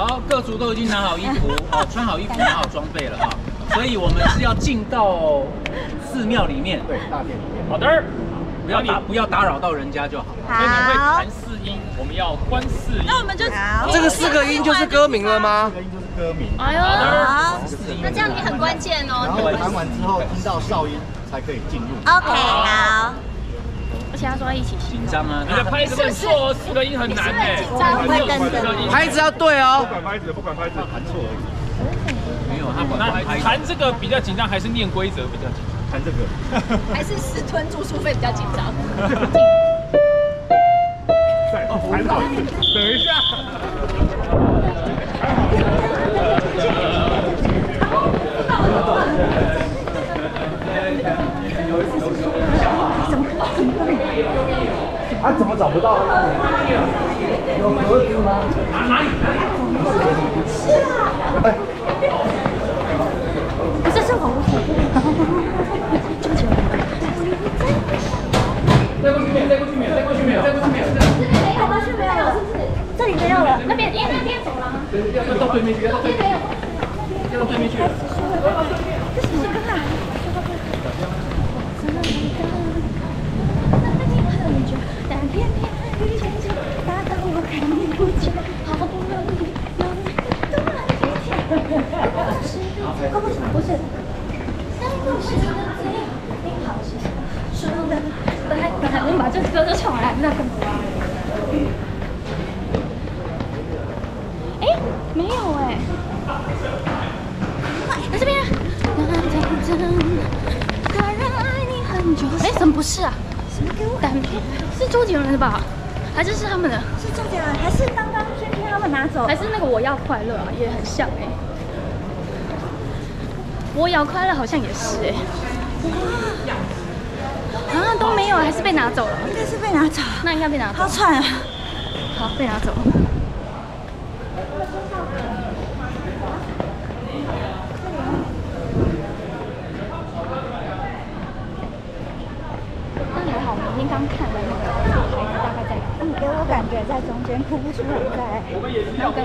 好，各族都已经拿好衣服，好，穿好衣服，拿好装备了哈，所以我们是要进到寺庙里面，对，大殿里面。好的，不要打不要打扰到人家就好。所以你会好弹，四音，我们要观四音。那我们就好这个四个音就是歌名了吗这？个音就是歌名，哎呦，好那这样你很关键哦。然后弹完之后听到哨音才可以进入。，OK，好，而且他说要一起紧张啊，你的拍子很错哦，四个音很难哎。张会跟着拍子要对哦。不管拍子，不管拍子，弹错而已。没有他那管拍弹这个比较紧张，还是念规则比较紧张？弹这个。还是私吞住宿费比较紧张。再弹到，等一下。啊，怎么找不到？有盒子吗？哎，不是是红色，再过去没有，再过去没有，再过去没有，再过去没有。好吧，是没有了，这里没有了，那边，那边走廊。要到对面去，要到对面去。这是什么歌啊？但偏偏遇见你，打到我看你不见，好不容易有你突然一天，是哦不是不是，三个是的嘴，你好是说的，本来本来我把这歌都唱完了，不知道干嘛。哎，没有哎。在这边。哎，怎么不是啊？什么给我？单片是周杰伦的吧？还是是他们的？是周杰伦，还是刚刚轩轩他们拿走？还是那个我要快乐啊，也很像哎、我要快乐好像也是哎、啊都没有，还是被拿走了。应该是被拿走。那应该被拿走。好惨啊！好，被拿走。但还好，我们刚看了那个牌子，大概在哪？嗯，给我感觉在中间，哭不出来在。我们也是要跟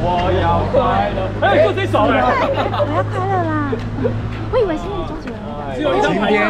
我要快乐。哎，就这首哎，我要快乐啦！我以为是那个周杰伦那个。只有一张牌，两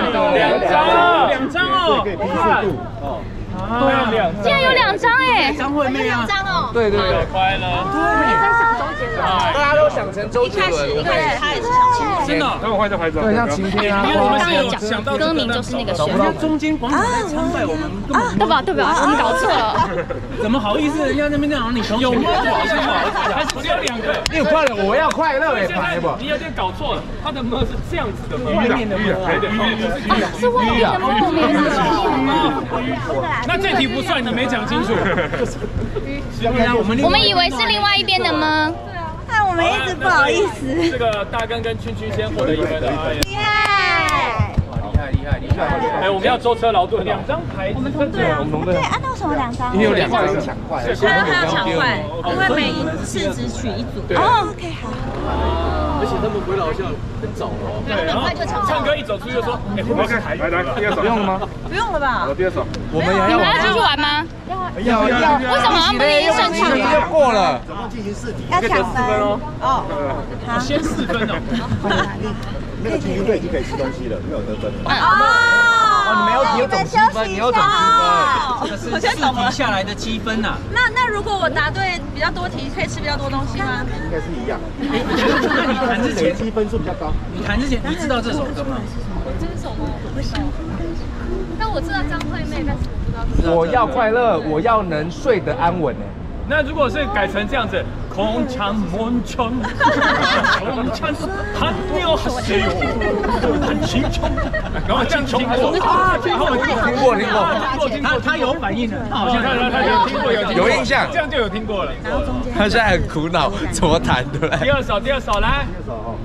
张，两张哦可以，拼速度哦。对啊，两竟然有两张哎！张惠妹啊，张哦。对对对，快乐。在想周杰伦。大家都想成周杰伦，我对，他也是想真的哦。等我换一张牌子。对，像晴天啊因为我们是有想到歌名就是那个旋律人家中间广场在参拜，我们根本对吧？对吧？我们搞错了。怎么好意思？人家那边那样你从有吗？不好意思，不好意思。还是只有两个。你有快乐，我要快乐哎，现在拍不？你有点搞错了，他的么是这样子的么，外面的么啊对对对，是外面的吗？我们以为是里面的。那这题不算，你没讲清楚。我们以为是另外一边的吗？那我们一直不好意思。这个大根跟圈圈先获得一分的，哎厉害！厉害厉害厉害！哎，我们要舟车劳顿，两张牌，我们同队啊，对，啊，那为什么两张？因为有两个人抢快，他他要抢快，因为每一次只取一组。哦，OK，好。对，然后唱歌一走出去就说，哎，会不会是台语？来来，第二首不用了吗？不用了吧？第二首。我们也你要们要继续玩吗？要要，为什么他们不是已经胜场就了？过了。总共进行四题，要抢分哦。好。先四分哦。那个精英队已经可以吃东西了，没有得分了。哦，你们要你有总积分，你有总积分。这是四题下来的积分呐。那那如果我答对比较多题，可以吃比较多东西吗？应该是一样，那你弹之前，积分数比较高。你弹之前，你知道这首歌吗？但我知道张惠妹，但是我不知道。我要快乐，我要能睡得安稳呢。那如果是改成这样子，空唱满腔，空唱喊牛哈西哟，很青春，然后这样听过，听过听过，听过听过，他他有反应的，他好像他他他有听过有有印象这样就有听过了。他现在很苦恼，怎么弹对不对？第二首，第二首来，第二首哦，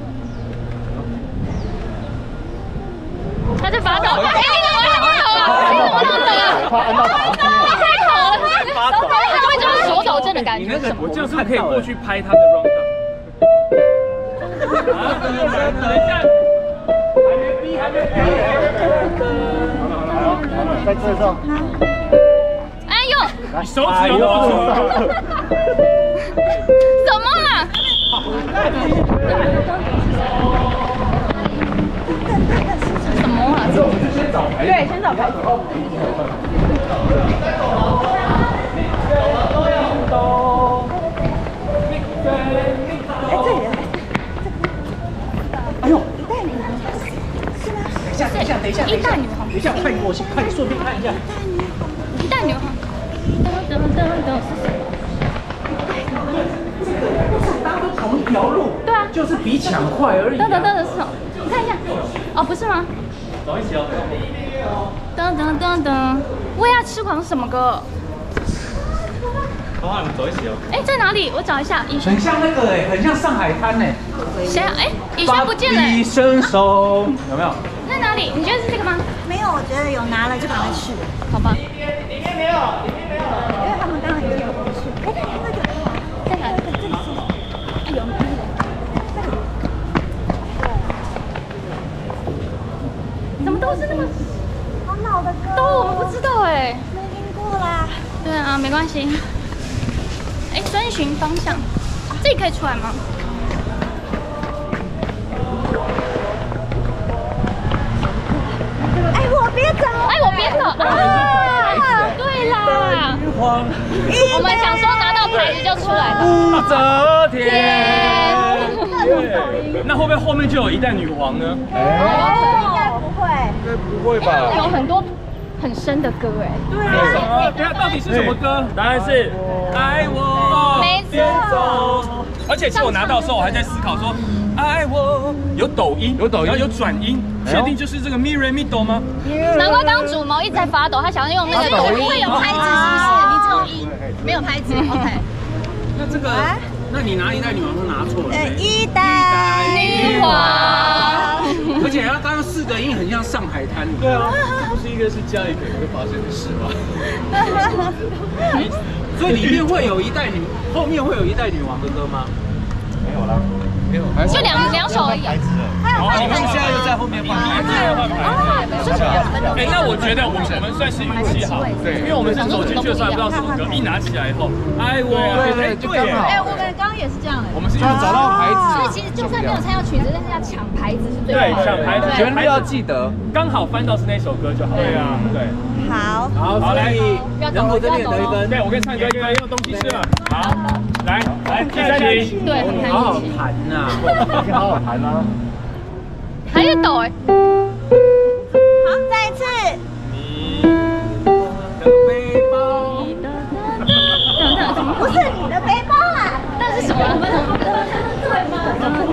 他在发抖。哎，你怎么那么抖啊？你怎么那么抖啊？快按到打字了。太抖了，这样是不是可以过去拍他的 round 等一下，还没逼，还没逼。好，来，再这首。哎呦，你手指有握住。什么？什么啊？对，先找牌等一下，等一下，等一下，一代女皇等一下，看我先看，顺便看一下。一代女皇。噔噔噔噔是谁？大家都同一条路，对啊就是比抢快而已、噔噔噔啊。的是什么？你看一下。哦，不是吗？走一起哦。噔噔噔噔，为爱痴狂是什么歌？好，我们走一起哦。哎，在哪里？我找一下。很像那个哎，很像上海滩哎。谁啊？哎，以轩不见了。一伸手，有没有？你觉得是这个吗？没有，我觉得有拿了就赶快去，好吧。因为他们刚刚已经有过去。哎，那个在哪里？这里是，哎有没有？怎么都是那么好老的歌，都我们不知道哎。没听过啦。对啊，没关系。哎，遵循方向，这里可以出来吗？哎，我别走，哎，我别走啊！对啦，我们想说拿到牌子就出来了。武则天。耶那会不会后面就有一代女皇呢？应该不会。应该不会吧？有很多很深的歌哎。对啊，么？等下到底是什么歌？答案是爱我没别错。而且其实我拿到的时候，我还在思考说，爱我有抖音，有抖音然后有转音，确定就是这个咪瑞咪哆吗？难怪刚刚主谋一直在发抖，他想要用那个抖音会有拍子是不是？你这种音，没有拍子。OK。那这个，那你拿一代女王都拿错了。呃，一代女王。而且他刚刚四个音很像上海滩。对啊，这不是一个是加一个会发生的事吗？所以里面会有一代女，后面会有一代女王的歌吗？没有啦，就两两首而已。牌子了。好，你们现在又在后面放。在换牌子。哎，那我觉得我们我们算是运气好，对，因为我们是走进去的时候还不知道什么歌，一拿起来以后，哎我，对对，就刚好。哎，我们刚刚也是这样哎。我们是就是找到牌子，所以其实就算没有猜到曲子，但是要抢牌子是最对好的。抢牌子，旋律要记得。刚好翻到是那首歌就好了。对啊，对。好，好，所以人口这边得一分。对，我跟唱歌因为有东西吃了。好，来来第三题，对，很好。弹呐。好好弹啊。还在抖哎。好，再一次，的背包。等等，怎么不是你的背包啊，那是什么？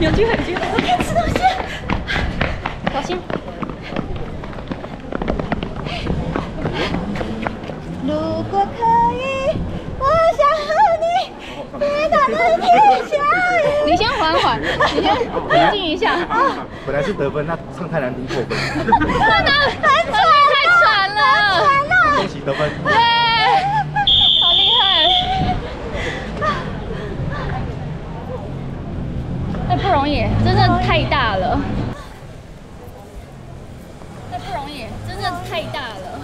有机会，有机会，我可以吃东西，小心。如果可以，我想和你。你先缓缓，你先冷静一下。本来是得分，那唱太难听破分。得分。对，好厉害。哎，不容易，真的太大了。哎，不容易，真的太大了。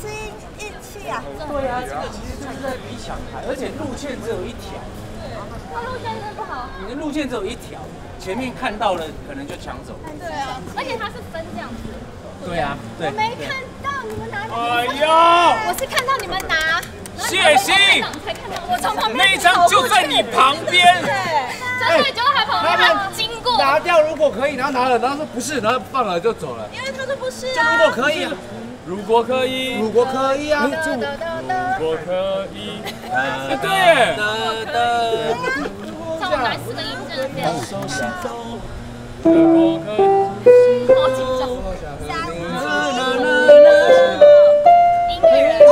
吃运气啊！对啊，这个其实就是在比抢牌，而且路线只有一条，那路线真的不好。你的路线只有一条，前面看到了可能就抢走。对啊，而且它是分这样子。对啊，对。我没看到你们拿哎呦，我是看到你们拿，谢欣，才看到我从旁边那一张就在你旁边。真的就在他旁边，他经过。拿掉如果可以，然后拿了，然后说不是，然后放了就走了。因为他说不是如啊。果可以啊，如果可以，如果可以啊，如果可以，哎对。耶，来四个音真的好紧张。音乐人，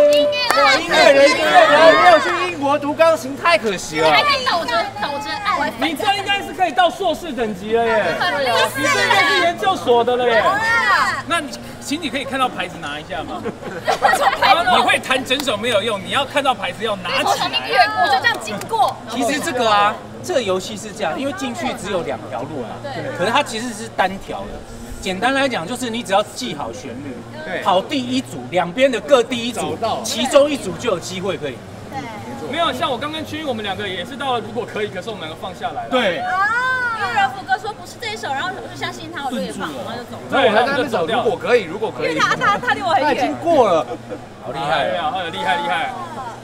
音乐音乐人，音乐人没有去英国读钢琴，太可惜了你。还可以倒着倒着按。你这应该是可以到硕士等级了耶，你这应该是研究所的了耶。那你，请你可以看到牌子拿一下吗？你会弹整首没有用，你要看到牌子要拿起来。越过就这样经过。其实这个啊，这个游戏是这样，因为进去只有两条路嘛，可是它其实是单条的。简单来讲，就是你只要记好旋律，对。跑第一组，两边的各第一组，其中一组就有机会可以。对。没有，像我刚刚去，我们两个也是到了，如果可以，可是我们两个放下来了。对，因为仁福哥说不是这一首，然后我就相信他，我就也放，然后就走了。那我还在那走，如果可以，如果可以，因为他他他离我很他已经。过了。好厉哎害！呀，哎呀，厉害厉害。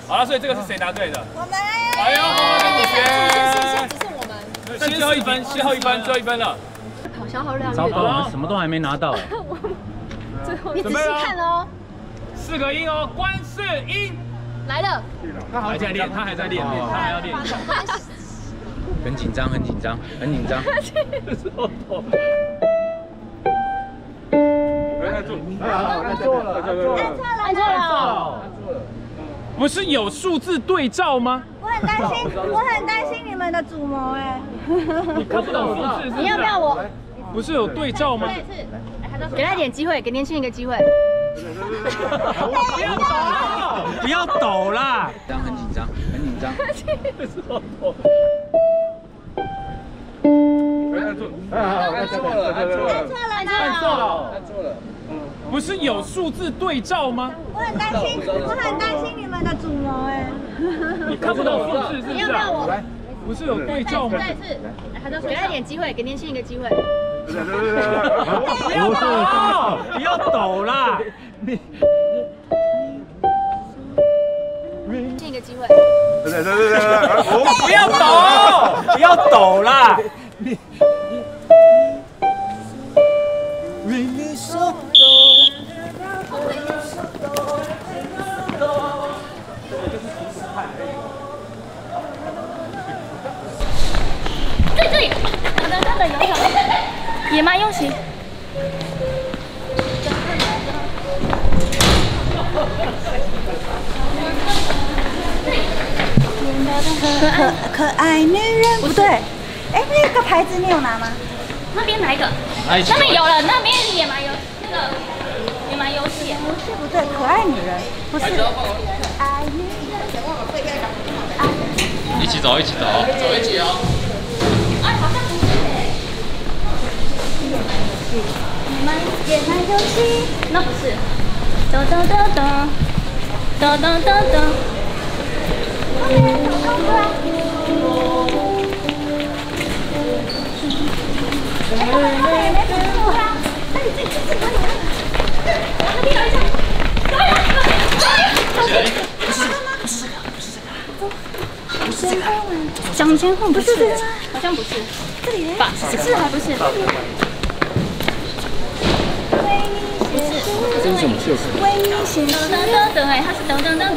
好了，所以这个是谁答对的？我们哎呦，同学，只是我们。最后一分，最后一分，最后一分了。糟糕，我们什么都还没拿到。你仔细看哦，四个音哦，观世音。来了，他还在练，他还在练，他还要练。很紧张，很紧张，很紧张。按错了，按错了。按错了。不是有数字对照吗？我很担心，我很担心你们的主谋哎。你看不懂数字是？你要不要我？不是有对照吗？给他一点机会，给年轻人一个机会。不要抖，不要抖啦！很紧张，很紧张。按错了，按错了，按错了。按错了。按错了。不是有数字对照吗？我很担心，我很担心你们的主谋哎。你看不懂数字是不是你要不要我？啊？不是有对照吗？再一次，给他一点机会，给年轻人一个机会。不要抖，不要抖啦！年轻人一个机会。对对对对对，不要抖，不要抖啦！在这里，等等等等，野蛮游戏。可可可爱女人不对，哎，那个牌子你有拿吗？那边哪一个？那边有了，那边野蛮游那个野蛮游戏。不是不对，可爱女人不是。可爱女人。一起走，一起走，走一起哦。点燃勇气。那不。咚咚咚咚，咚咚咚咚。后面怎么不出来？哎，后面没看出来。那你这这怎么了？向前晃，不是这个，好像不是，这里，不是，还不是。这是什么秀？为你写噔诗。噔噔噔，哎，它是噔噔噔噔。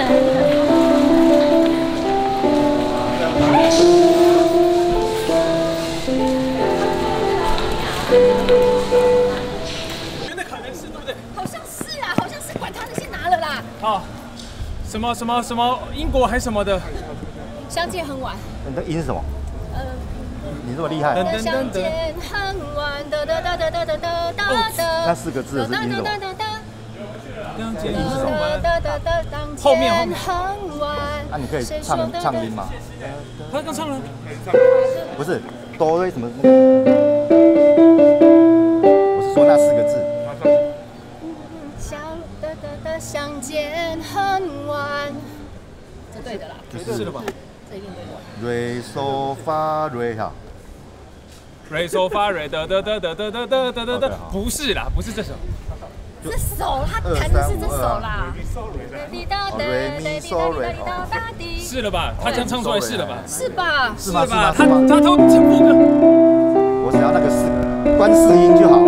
那可能是对不对？好像是啊，好像是，管他的，先拿了啦。好，什么什么什么英国还什么的，相见恨晚，你的音是什么？呃，你这么厉害。相见恨晚，哒哒哒哒哒哒哒哒哒。那四个字的是音是什么？后面后面恨晚。那你可以唱唱音吗？他刚唱了。不是，哆瑞什么？我是说那四个字。相哒哒哒相见恨晚。这对的啦，是的吧这一定对的。瑞嗦发瑞哈 so fa re 的的的的的的的的的的，不是啦，不是这首。这手他弹的是这首啦。是了吧？他这样唱出来是了吧？是吧？是？吧？他？他都听副歌。我只要那个四观世音就好。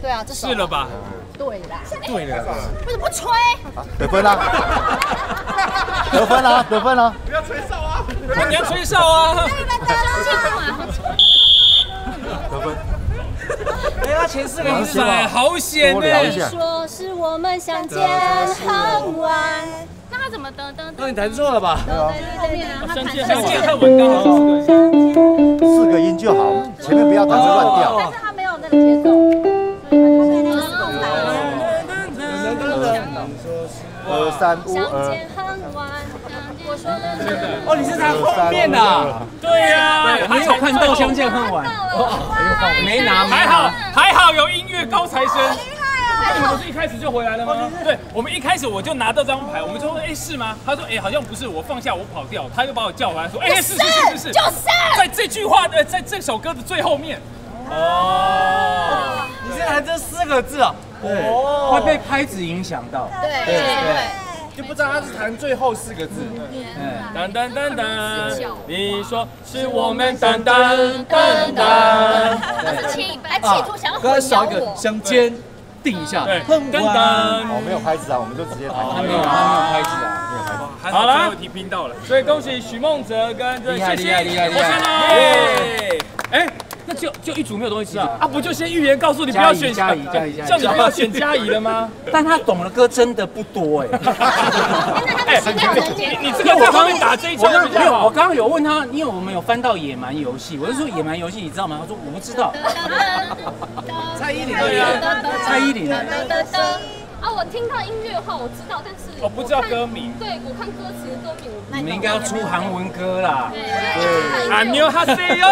对啊，这是了吧？对啦，对了，为什么不吹？得分啦！得分啦！得分啦！你要吹哨啊！得分。前四个音是哎，好险呢！多聊一下。说是我们相见恨晚。那他怎么噔噔噔？那你弹错了吧？后面啊，他相弹见相见恨晚刚好是四个。四个音就好，前面不要弹成乱掉。但是他没有那个节奏，所以他就是那个四空白。二三五相二见恨晚。我说的是哦，你是在后面的啊。对呀，没有看到《相见恨晚》，没拿，还好。还好有音乐高材生厉害啊。那你们不是一开始就回来了吗？对，我们一开始我就拿到这张牌，我们就说，哎是吗？他说，哎好像不是，我放下我跑掉，他又把我叫回来说，哎是是是是是，就是在这句话的在这首歌的最后面。哦，你是弹这四个字啊？会被拍子影响到。对对对，就不知道他是弹最后四个字。噔噔噔噔，你说是我们噔噔噔噔，企还企图想要混刚少一个淆我。相间，定一下。对，噔噔。哦，没有拍子啊，我们就直接弹。他没有，他没有拍子啊。好了，最后题拼到了，所以恭喜许梦哲跟这谢谢厉害厉害厉害我先喽。哎，那就就一组没有东西吃啊？啊，不就先预言告诉你不要选嘉怡嘉怡叫你不要选嘉怡了吗？但他懂的歌真的不多 哎。哎，你你这个在打这一我枪没有，我刚刚有问他，因为我们有翻到野蛮游戏，我就说野蛮游戏你知道吗？他说我不知道。蔡依林对呀，蔡依林，啊，我听到音乐的话我知道，但是我不知道歌名。对我看歌词歌名我你们应该要出韩文歌啦。안녕하세요，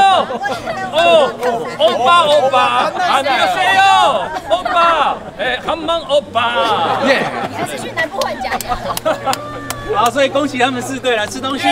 哦，欧巴欧巴，안녕하세요，欧巴，哎，한방欧巴。耶！还是去南部换家。好，所以恭喜他们四队来吃东西。